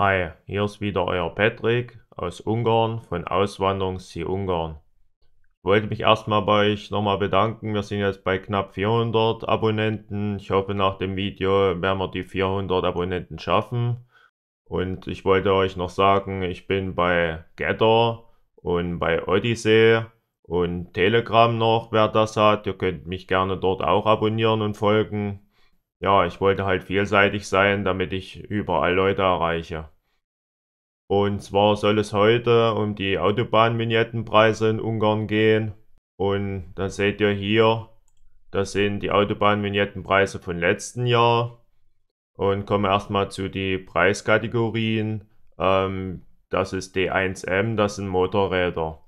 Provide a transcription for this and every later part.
Hi, hier ist wieder euer Patrick aus Ungarn von Auswanderungs Ungarn. Ich wollte mich erstmal bei euch nochmal bedanken. Wir sind jetzt bei knapp 400 Abonnenten. Ich hoffe, nach dem Video werden wir die 400 Abonnenten schaffen. Und ich wollte euch noch sagen, ich bin bei Getter und bei Odyssey und Telegram noch, wer das hat. Ihr könnt mich gerne dort auch abonnieren und folgen ja, ich wollte halt vielseitig sein, damit ich überall Leute erreiche. Und zwar soll es heute um die Autobahnvignettenpreise in Ungarn gehen. Und da seht ihr hier, das sind die Autobahnvignettenpreise von letzten Jahr. Und kommen erstmal zu den Preiskategorien. Ähm, das ist D1M, das sind Motorräder.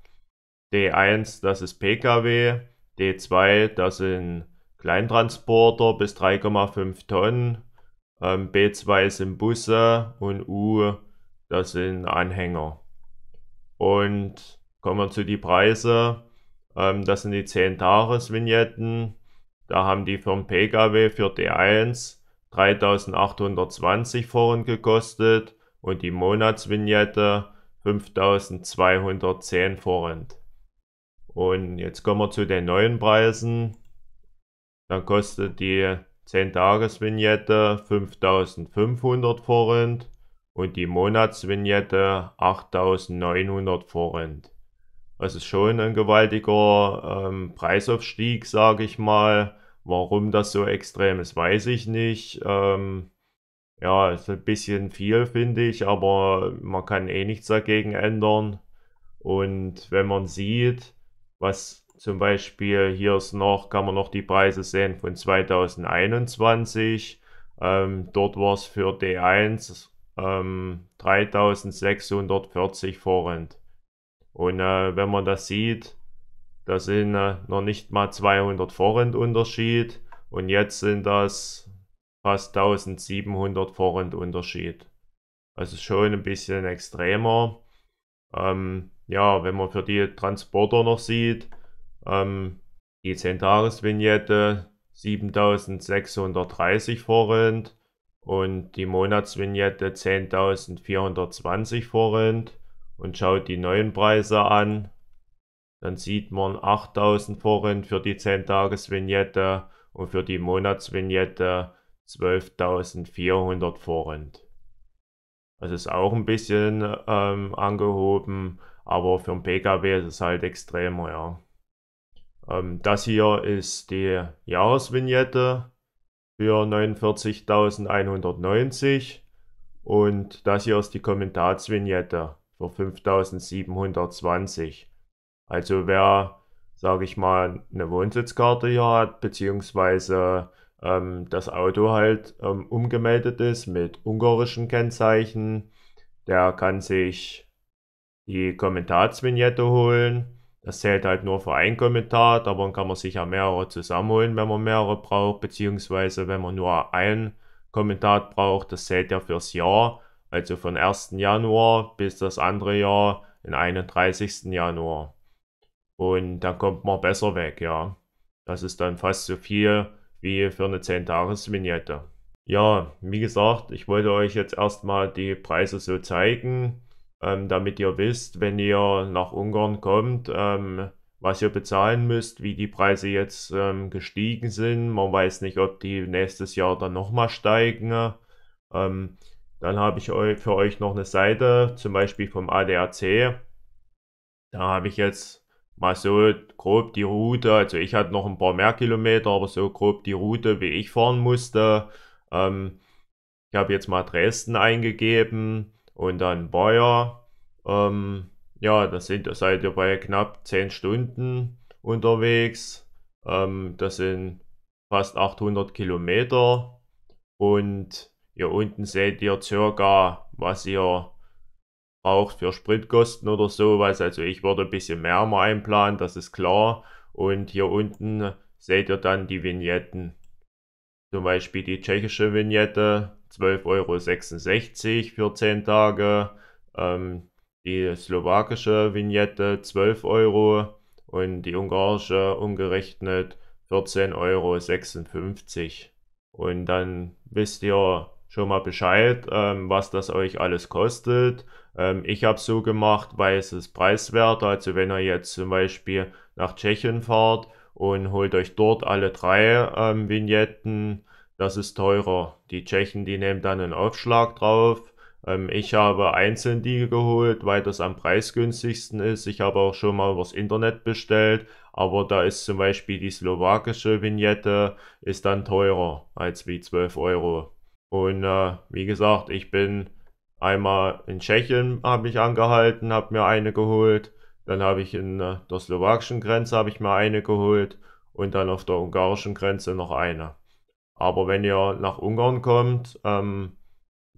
D1, das ist Pkw. D2, das sind Kleintransporter bis 3,5 Tonnen. Ähm, B2 sind Busse und U, das sind Anhänger. Und kommen wir zu den Preisen. Ähm, das sind die 10-Tages-Vignetten. Da haben die für den Pkw für D1 3820 vorhin gekostet und die Monatsvignette 5210 vorhin. Und jetzt kommen wir zu den neuen Preisen. Dann kostet die 10-Tages-Vignette 5500 Forint und die Monatsvignette 8900 Forint. Das ist schon ein gewaltiger ähm, Preisaufstieg, sage ich mal. Warum das so extrem ist, weiß ich nicht. Ähm, ja, ist ein bisschen viel, finde ich, aber man kann eh nichts dagegen ändern. Und wenn man sieht, was zum Beispiel hier ist noch, kann man noch die Preise sehen von 2021. Ähm, dort war es für D1 ähm, 3640 Forint. Und äh, wenn man das sieht, da sind äh, noch nicht mal 200 Forint Unterschied und jetzt sind das fast 1700 Forint Unterschied. Also schon ein bisschen extremer. Ähm, ja, wenn man für die Transporter noch sieht, ähm, die 10-Tages-Vignette 7630 Forint und die Monatsvignette 10.420 Forint und schaut die neuen Preise an, dann sieht man 8000 Forint für die 10-Tages-Vignette und für die Monatsvignette 12.400 Forint. Das ist auch ein bisschen ähm, angehoben, aber für einen Pkw ist es halt extremer, ja. Ähm, das hier ist die Jahresvignette für 49.190 und das hier ist die Kommentarsvignette für 5.720. Also wer, sage ich mal, eine Wohnsitzkarte hier hat, beziehungsweise ähm, das Auto halt ähm, umgemeldet ist mit ungarischen Kennzeichen, der kann sich die Kommentarsvignette holen das zählt halt nur für ein Kommentar, aber dann kann man sich ja mehrere zusammenholen, wenn man mehrere braucht, beziehungsweise wenn man nur ein Kommentar braucht, das zählt ja fürs Jahr, also von 1. Januar bis das andere Jahr, den 31. Januar. Und dann kommt man besser weg, ja. Das ist dann fast so viel wie für eine 10-Tages-Vignette. Ja, wie gesagt, ich wollte euch jetzt erstmal die Preise so zeigen ähm, damit ihr wisst, wenn ihr nach Ungarn kommt, ähm, was ihr bezahlen müsst, wie die Preise jetzt ähm, gestiegen sind. Man weiß nicht, ob die nächstes Jahr dann nochmal steigen. Ähm, dann habe ich für euch noch eine Seite, zum Beispiel vom ADAC. Da habe ich jetzt mal so grob die Route, also ich hatte noch ein paar mehr Kilometer, aber so grob die Route, wie ich fahren musste. Ähm, ich habe jetzt mal Dresden eingegeben und dann Bayer. Ähm, ja, da sind, seid ihr bei knapp 10 Stunden unterwegs. Ähm, das sind fast 800 Kilometer. Und hier unten seht ihr circa, was ihr braucht für Spritkosten oder sowas. Also ich würde ein bisschen mehr mal einplanen, das ist klar. Und hier unten seht ihr dann die Vignetten. Zum Beispiel die tschechische Vignette 12,66 Euro für 10 Tage. Ähm, die slowakische Vignette 12 Euro und die ungarische umgerechnet 14,56 Euro. Und dann wisst ihr schon mal Bescheid, ähm, was das euch alles kostet. Ähm, ich habe so gemacht, weil es ist preiswert. Also wenn ihr jetzt zum Beispiel nach Tschechien fahrt und holt euch dort alle drei ähm, Vignetten, das ist teurer. Die Tschechen, die nehmen dann einen Aufschlag drauf. Ähm, ich habe einzeln die geholt, weil das am preisgünstigsten ist. Ich habe auch schon mal übers Internet bestellt, aber da ist zum Beispiel die slowakische Vignette ist dann teurer als wie 12 Euro. Und äh, wie gesagt, ich bin einmal in Tschechien habe ich angehalten, habe mir eine geholt. Dann habe ich in äh, der slowakischen Grenze habe ich mir eine geholt und dann auf der ungarischen Grenze noch eine. Aber wenn ihr nach Ungarn kommt, ähm,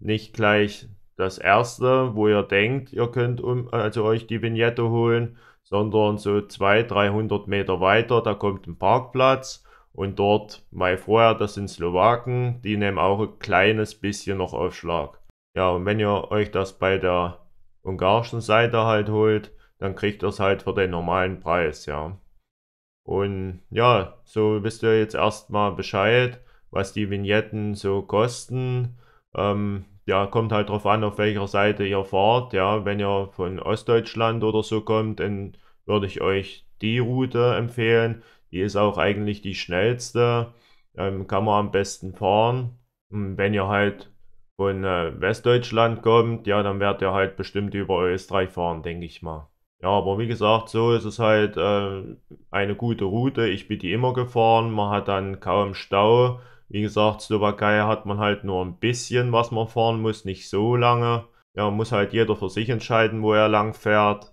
nicht gleich das erste, wo ihr denkt, ihr könnt um, also euch die Vignette holen, sondern so 200, 300 Meter weiter, da kommt ein Parkplatz und dort, weil vorher, das sind Slowaken, die nehmen auch ein kleines bisschen noch Aufschlag. Ja, und wenn ihr euch das bei der ungarischen Seite halt holt, dann kriegt ihr es halt für den normalen Preis, ja. Und ja, so wisst ihr jetzt erstmal Bescheid, was die Vignetten so kosten. Ähm, ja, kommt halt drauf an, auf welcher Seite ihr fahrt. Ja, wenn ihr von Ostdeutschland oder so kommt, dann würde ich euch die Route empfehlen. Die ist auch eigentlich die schnellste. Ähm, kann man am besten fahren. Und wenn ihr halt von äh, Westdeutschland kommt, ja, dann werdet ihr halt bestimmt über Österreich fahren, denke ich mal. Ja, aber wie gesagt, so ist es halt äh, eine gute Route. Ich bin die immer gefahren. Man hat dann kaum Stau. Wie gesagt, Slowakei hat man halt nur ein bisschen, was man fahren muss, nicht so lange. Ja, muss halt jeder für sich entscheiden, wo er lang fährt.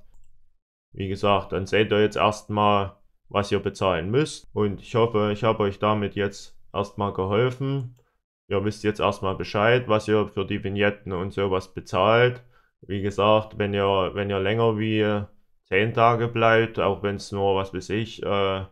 Wie gesagt, dann seht ihr jetzt erstmal, was ihr bezahlen müsst. Und ich hoffe, ich habe euch damit jetzt erstmal geholfen. Ihr wisst jetzt erstmal Bescheid, was ihr für die Vignetten und sowas bezahlt. Wie gesagt, wenn ihr, wenn ihr länger wie 10 Tage bleibt, auch wenn es nur, was weiß ich, äh,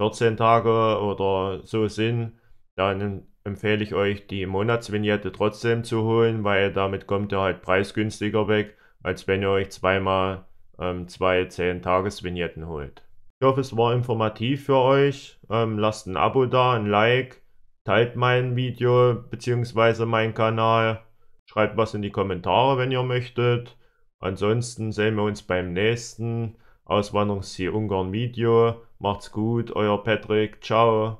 14 Tage oder so sind, dann empfehle ich euch, die Monatsvignette trotzdem zu holen, weil damit kommt ihr halt preisgünstiger weg, als wenn ihr euch zweimal ähm, zwei 10-Tages-Vignetten holt. Ich hoffe, es war informativ für euch. Ähm, lasst ein Abo da, ein Like, teilt mein Video bzw. meinen Kanal, schreibt was in die Kommentare, wenn ihr möchtet. Ansonsten sehen wir uns beim nächsten Auswanderungsziel Ungarn Video. Macht's gut, euer Patrick. Ciao.